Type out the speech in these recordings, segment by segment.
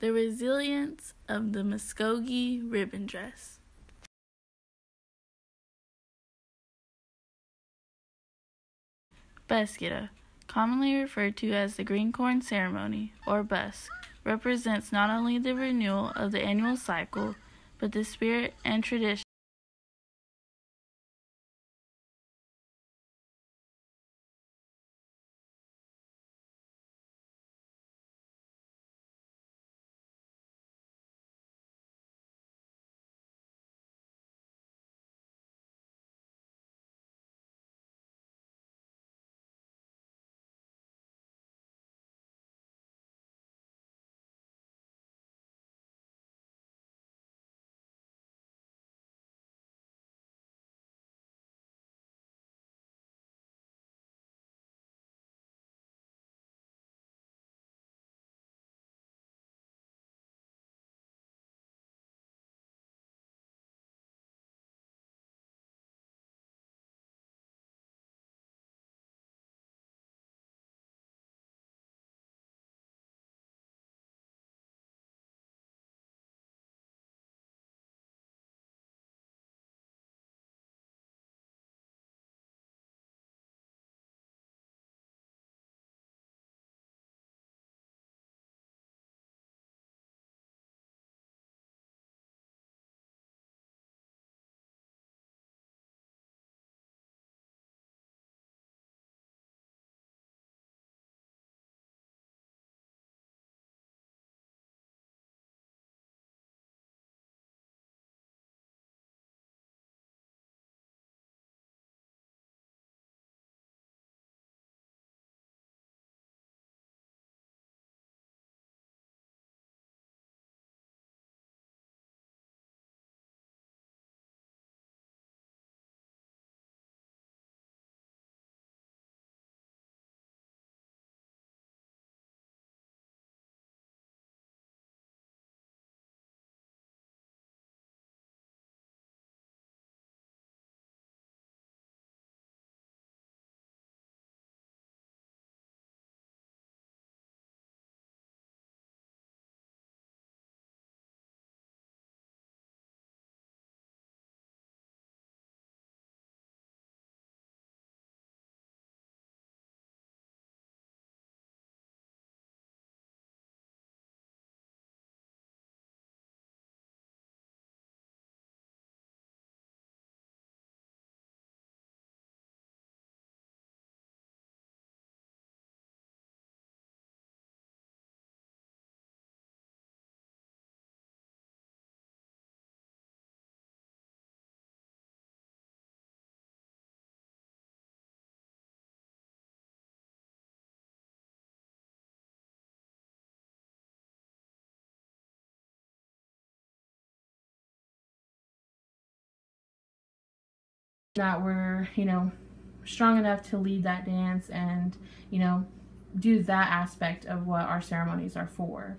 The resilience of the Muskogee ribbon dress. Beskida, commonly referred to as the green corn ceremony, or busk, represents not only the renewal of the annual cycle, but the spirit and tradition that were, you know, strong enough to lead that dance and, you know, do that aspect of what our ceremonies are for.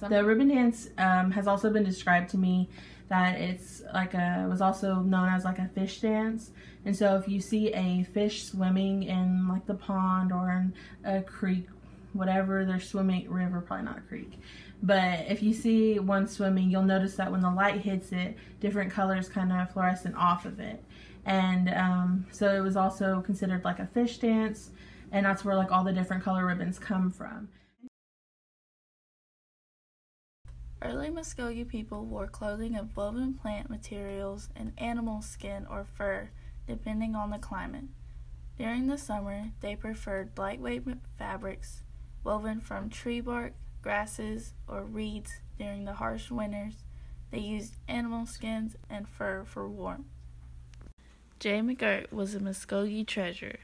The ribbon dance um, has also been described to me that it's like a was also known as like a fish dance. And so if you see a fish swimming in like the pond or in a creek whatever they're swimming river probably not a creek. But if you see one swimming you'll notice that when the light hits it different colors kind of fluorescent off of it and um, so it was also considered like a fish dance and that's where like all the different color ribbons come from Early Muskogee people wore clothing of woven plant materials and animal skin or fur, depending on the climate. During the summer, they preferred lightweight fabrics woven from tree bark, grasses, or reeds during the harsh winters. They used animal skins and fur for warmth. Jay McGirt was a Muskogee treasure.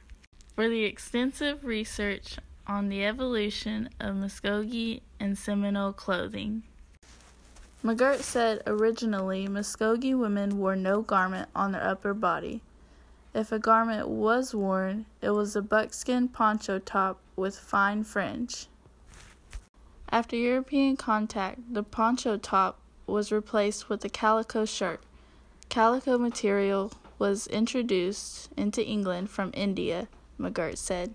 For the extensive research on the evolution of Muskogee and Seminole clothing, McGirt said originally Muskogee women wore no garment on their upper body. If a garment was worn, it was a buckskin poncho top with fine fringe. After European contact, the poncho top was replaced with a calico shirt. Calico material was introduced into England from India, McGirt said.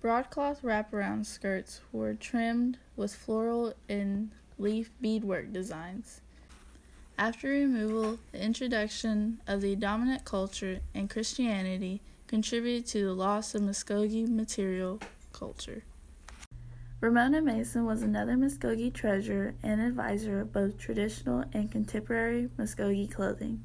Broadcloth wraparound skirts were trimmed with floral and leaf beadwork designs. After removal, the introduction of the dominant culture and Christianity contributed to the loss of Muskogee material culture. Ramona Mason was another Muskogee treasurer and advisor of both traditional and contemporary Muskogee clothing.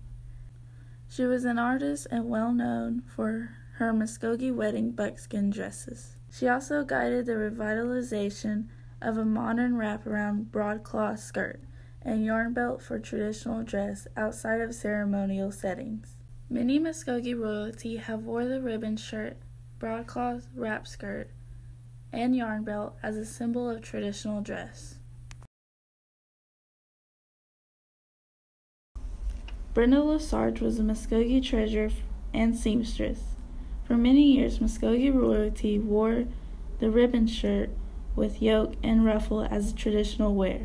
She was an artist and well known for her Muskogee wedding buckskin dresses. She also guided the revitalization of a modern wraparound broadcloth skirt and yarn belt for traditional dress outside of ceremonial settings. Many Muskogee royalty have wore the ribbon shirt, broadcloth wrap skirt, and yarn belt as a symbol of traditional dress. Brenda Lesarge was a Muskogee treasurer and seamstress. For many years, Muskogee royalty wore the ribbon shirt with yoke and ruffle as a traditional wear.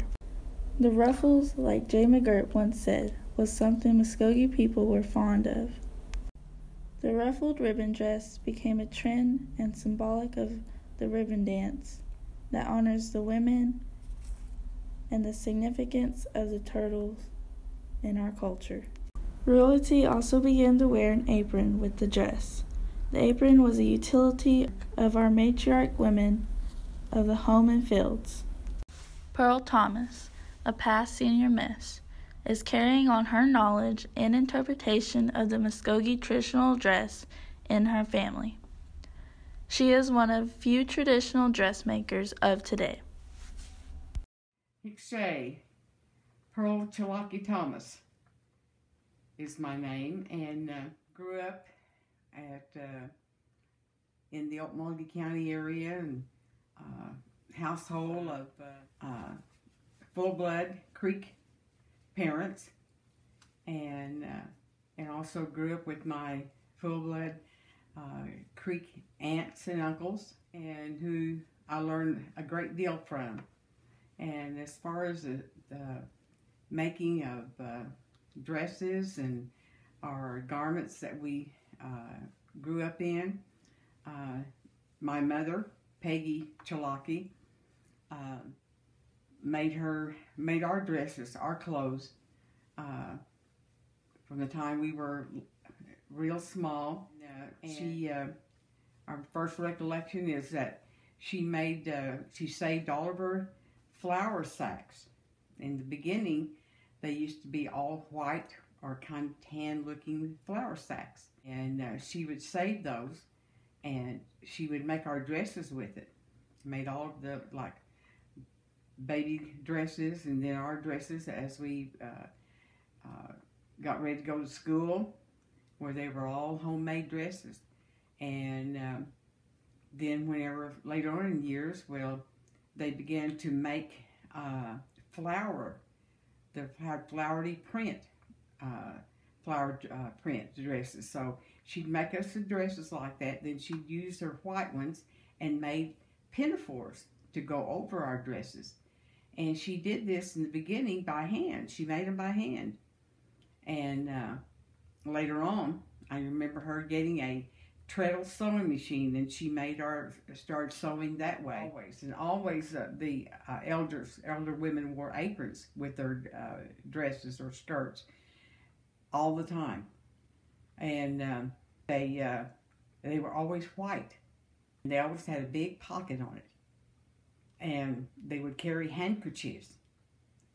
The ruffles, like Jay McGirt once said, was something Muskogee people were fond of. The ruffled ribbon dress became a trend and symbolic of the ribbon dance that honors the women and the significance of the turtles in our culture. Royalty also began to wear an apron with the dress. The apron was a utility of our matriarch women of the home and fields. Pearl Thomas, a past senior miss, is carrying on her knowledge and interpretation of the Muskogee traditional dress in her family. She is one of few traditional dressmakers of today. Hickshay, Pearl Chalaki Thomas is my name, and uh, grew up at uh, in the Okmulgee County area and uh, household of uh, uh, full blood Creek parents, and uh, and also grew up with my full blood Creek aunts and uncles, and who I learned a great deal from. And as far as the, the making of dresses and our garments that we uh, grew up in. Uh, my mother, Peggy Chalaki, uh, made her made our dresses, our clothes, uh, from the time we were real small. she, uh, our first recollection is that she made, uh, she saved all of her flour sacks. In the beginning, they used to be all white or kind of tan looking flour sacks. And uh, she would save those and she would make our dresses with it. Made all of the like baby dresses and then our dresses as we uh, uh, got ready to go to school where they were all homemade dresses. And um, then whenever later on in years, well, they began to make uh, flour that had flowery print, uh, flowered uh, print dresses. So she'd make us the dresses like that. Then she'd use her white ones and made pinafores to go over our dresses. And she did this in the beginning by hand. She made them by hand. And uh, later on, I remember her getting a treadle sewing machine and she made our started sewing that way. Always. And always uh, the uh, elders elder women wore aprons with their uh, dresses or skirts all the time. And um, they uh, they were always white. They always had a big pocket on it. And they would carry handkerchiefs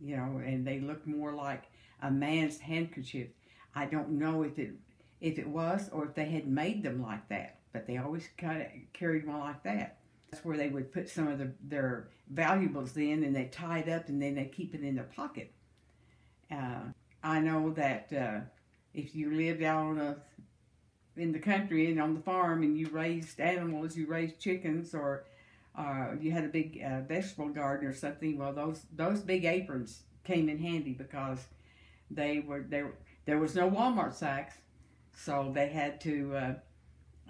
you know and they looked more like a man's handkerchief. I don't know if it if it was or if they had made them like that. But they always kind of carried one like that. That's where they would put some of the, their valuables in and they tie it up and then they keep it in their pocket. Uh, I know that uh, if you lived out on a, in the country and on the farm and you raised animals, you raised chickens or uh, you had a big uh, vegetable garden or something, well, those those big aprons came in handy because they were there. There was no Walmart sacks, so they had to uh,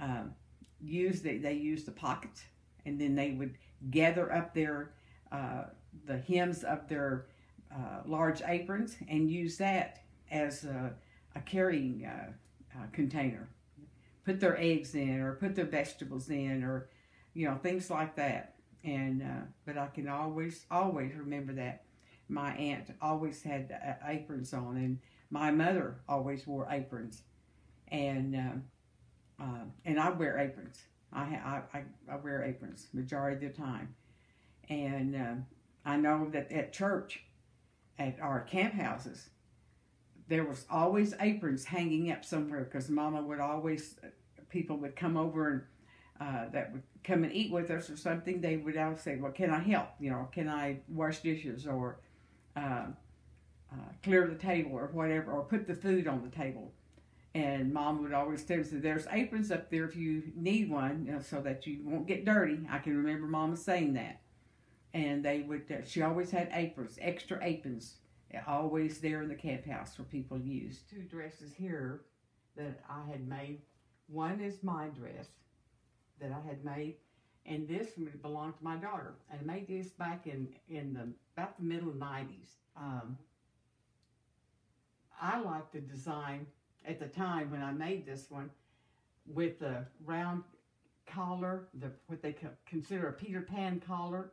uh, use the, they used the pockets, and then they would gather up their uh, the hems of their uh, large aprons and use that as a, a carrying uh, uh, container. Put their eggs in, or put their vegetables in, or you know things like that. And but I can always always remember that my aunt always had aprons on, and my mother always wore aprons, and uh, and I wear aprons. I, I, I wear aprons majority of the time, and uh, I know that at church, at our camp houses, there was always aprons hanging up somewhere because Mama would always people would come over and uh, that would come and eat with us or something, they would always say, "Well, can I help? You know, can I wash dishes or uh, uh, clear the table or whatever, or put the food on the table?" And Mom would always tell me, there's aprons up there if you need one, you know, so that you won't get dirty. I can remember Mama saying that, and they would. Uh, she always had aprons, extra aprons, always there in the camp house for people to use. Two dresses here that I had made. One is my dress that I had made, and this belonged to my daughter. And I made this back in in the about the middle '90s. Um, I like the design at the time when I made this one with the round collar, the what they consider a Peter Pan collar,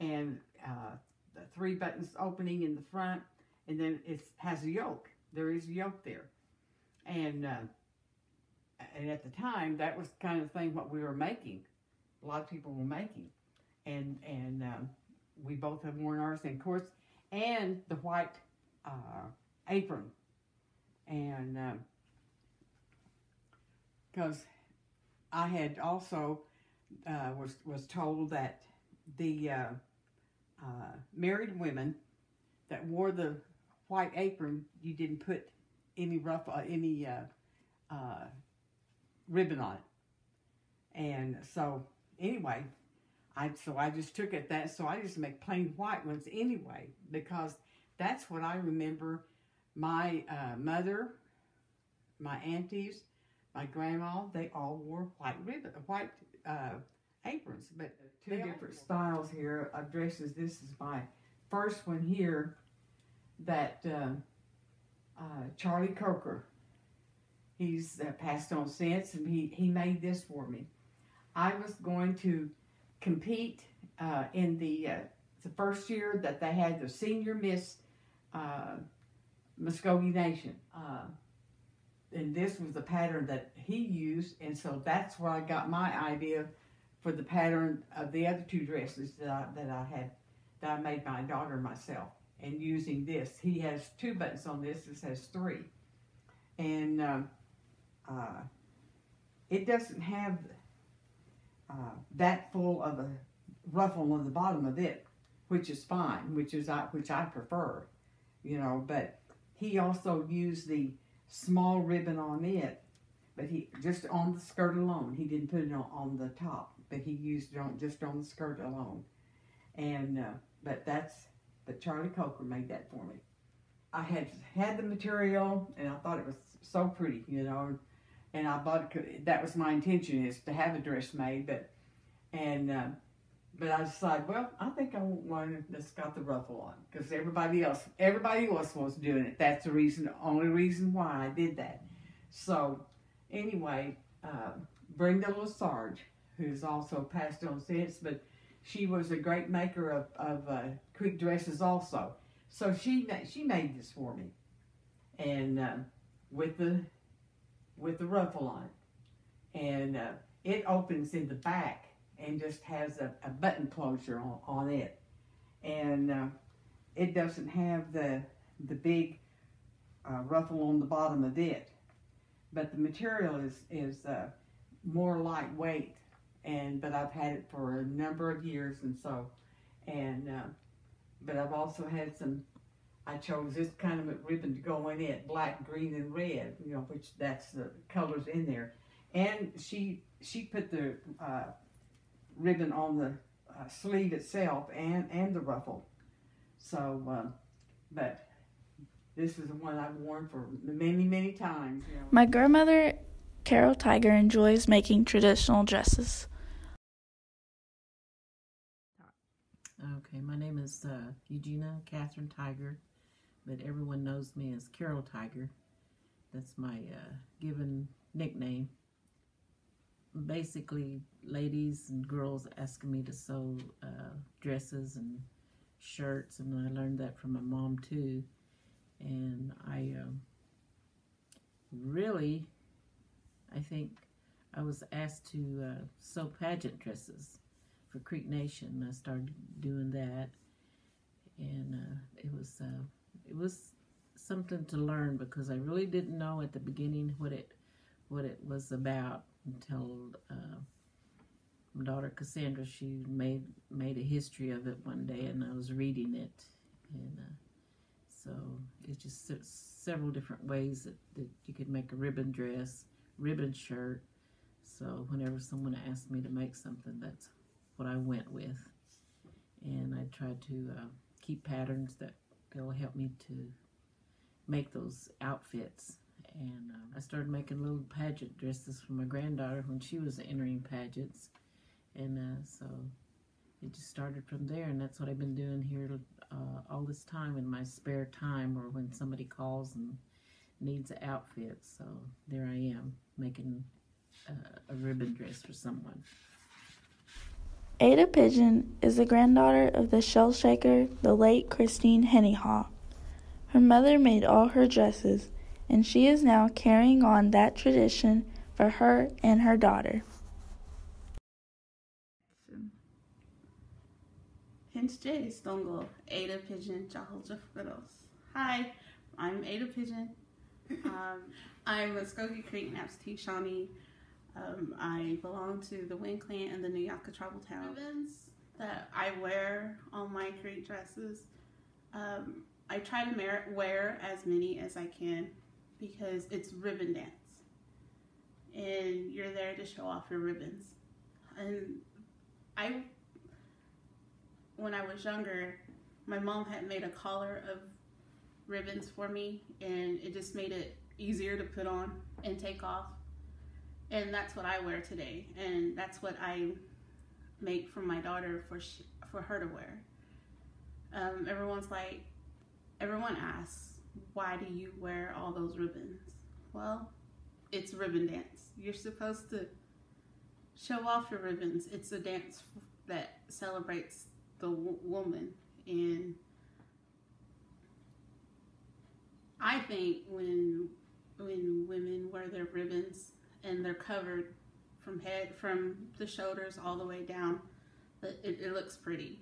and uh, the three buttons opening in the front, and then it has a yoke. There is a yoke there, and uh, and at the time, that was the kind of thing what we were making. A lot of people were making, and and um, we both have worn ours, and of course, and the white uh, apron, and because um, I had also uh, was was told that the uh, uh, married women that wore the white apron, you didn't put any rough uh, any ribbon on it. And so anyway, I so I just took it that so I just make plain white ones anyway because that's what I remember my uh, mother, my aunties, my grandma, they all wore white ribbon, white uh, aprons. But two different styles here of dresses. This is my first one here that uh, uh Charlie Coker He's uh, passed on since, and he, he made this for me. I was going to compete uh, in the uh, the first year that they had the senior Miss uh, Muskogee Nation. Uh, and this was the pattern that he used, and so that's where I got my idea for the pattern of the other two dresses that I, that I had that I made my daughter myself. And using this, he has two buttons on this. This has three, and um, uh, it doesn't have uh, that full of a ruffle on the bottom of it, which is fine, which is I, which I prefer, you know. But he also used the small ribbon on it, but he just on the skirt alone. He didn't put it on, on the top, but he used it on just on the skirt alone. And uh, but that's but Charlie Coker made that for me. I had had the material and I thought it was so pretty, you know and I bought. That was my intention is to have a dress made, but and uh, but I decided, well, I think I want one that's got the ruffle on because everybody else, everybody else was doing it. That's the reason, the only reason why I did that. So anyway, uh, Brenda Lesarge, who's also passed on since, but she was a great maker of, of uh, creek dresses also. So she she made this for me, and uh, with the with the ruffle on. And uh, it opens in the back and just has a, a button closure on, on it. And uh, it doesn't have the, the big uh, ruffle on the bottom of it. But the material is, is uh, more lightweight. And, but I've had it for a number of years and so, and, uh, but I've also had some I chose this kind of ribbon to go in it, black, green, and red, you know, which that's the colors in there. And she she put the uh, ribbon on the uh, sleeve itself and, and the ruffle. So, uh, but this is the one I've worn for many, many times. You know. My grandmother, Carol Tiger, enjoys making traditional dresses. Okay, my name is uh, Eugenia Catherine Tiger but everyone knows me as Carol Tiger. That's my uh, given nickname. Basically, ladies and girls asking me to sew uh, dresses and shirts, and I learned that from my mom too. And I um, really, I think I was asked to uh, sew pageant dresses for Creek Nation. I started doing that, and uh, it was uh, it was something to learn because I really didn't know at the beginning what it what it was about until uh, my daughter Cassandra she made made a history of it one day and I was reading it. And uh, so it's just several different ways that, that you could make a ribbon dress ribbon shirt. So whenever someone asked me to make something that's what I went with. And I tried to uh, keep patterns that will help me to make those outfits and uh, I started making little pageant dresses for my granddaughter when she was entering pageants and uh, so it just started from there and that's what I've been doing here uh, all this time in my spare time or when somebody calls and needs an outfit so there I am making uh, a ribbon dress for someone. Ada Pigeon is the granddaughter of the shell shaker, the late Christine Hennyhaw. Her mother made all her dresses, and she is now carrying on that tradition for her and her daughter. Hinchje Stongo, Ada Pigeon, Jahuljafidos. Hi, I'm Ada Pigeon. Um, I'm a Muskogee Creek Absentee Shawnee. Um, I belong to the Wind Clan and the Nuyaka tribal town. Ribbons that I wear on my creek dresses. Um, I try to wear as many as I can because it's ribbon dance. And you're there to show off your ribbons. And I, when I was younger, my mom had made a collar of ribbons for me and it just made it easier to put on and take off. And that's what I wear today. And that's what I make for my daughter for, she, for her to wear. Um, everyone's like, everyone asks, why do you wear all those ribbons? Well, it's ribbon dance. You're supposed to show off your ribbons. It's a dance that celebrates the woman. And I think when when women wear their ribbons and they're covered from head from the shoulders all the way down, it, it looks pretty.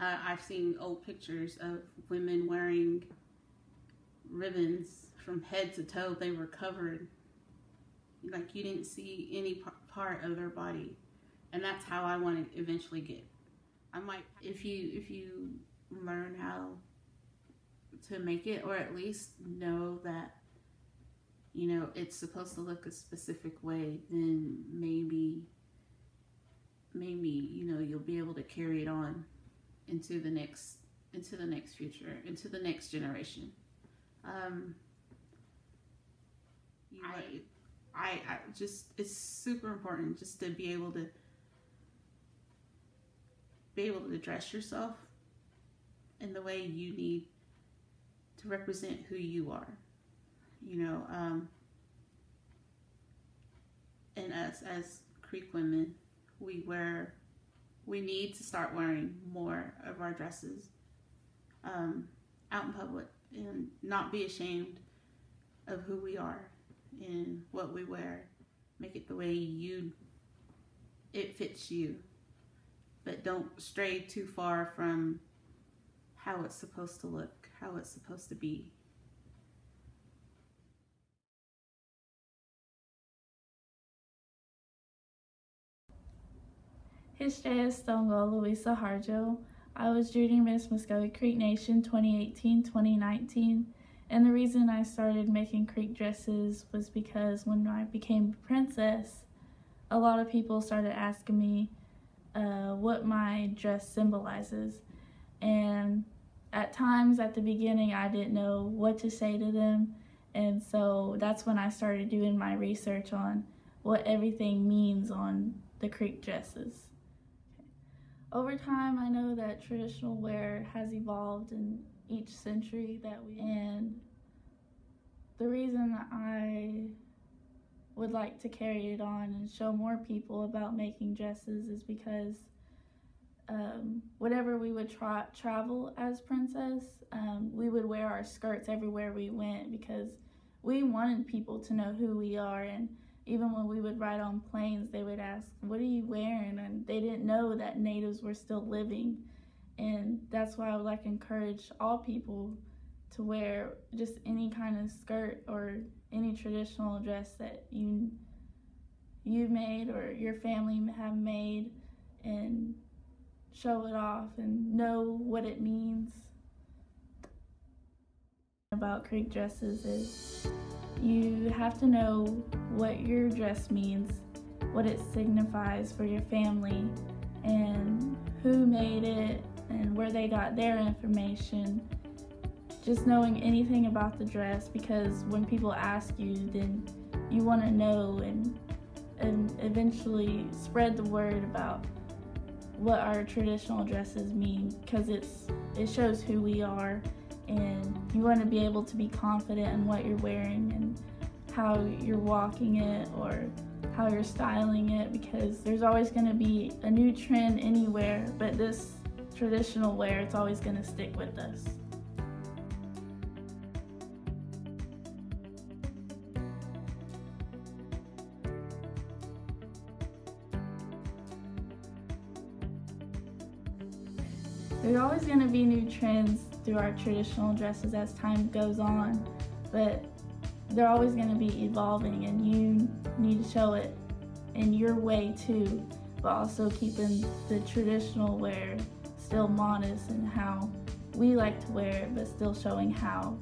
Uh, I've seen old pictures of women wearing ribbons from head to toe. They were covered. Like you didn't see any part of their body. And that's how I want to eventually get. I might, if you, if you learn how to make it, or at least know that, you know, it's supposed to look a specific way, then maybe, maybe, you know, you'll be able to carry it on into the next into the next future, into the next generation. Um, I, I, I just it's super important just to be able to be able to dress yourself in the way you need to represent who you are. You know, um, and us as Creek women, we wear we need to start wearing more of our dresses um, out in public and not be ashamed of who we are and what we wear. Make it the way you, it fits you. But don't stray too far from how it's supposed to look, how it's supposed to be. History of Stonewall Louisa Harjo. I was junior Miss Muskogee Creek Nation 2018-2019 and the reason I started making creek dresses was because when I became princess, a lot of people started asking me uh, what my dress symbolizes. And at times at the beginning, I didn't know what to say to them. And so that's when I started doing my research on what everything means on the creek dresses. Over time, I know that traditional wear has evolved in each century that we and the reason I would like to carry it on and show more people about making dresses is because um, whatever we would tra- travel as princess, um, we would wear our skirts everywhere we went because we wanted people to know who we are. And even when we would ride on planes, they would ask, What are you wearing? And they didn't know that natives were still living. And that's why I would like encourage all people to wear just any kind of skirt or any traditional dress that you you made or your family have made and show it off and know what it means about creek dresses is you have to know what your dress means what it signifies for your family and who made it and where they got their information. Just knowing anything about the dress because when people ask you then you want to know and and eventually spread the word about what our traditional dresses mean because it's it shows who we are and you want to be able to be confident in what you're wearing and how you're walking it or how you're styling it because there's always going to be a new trend anywhere but this traditional wear it's always going to stick with us. There's always going to be new trends through our traditional dresses as time goes on, but they're always going to be evolving, and you need to show it in your way too, but also keeping the traditional wear still modest and how we like to wear it, but still showing how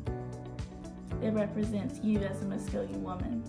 it represents you as a Muskogee woman.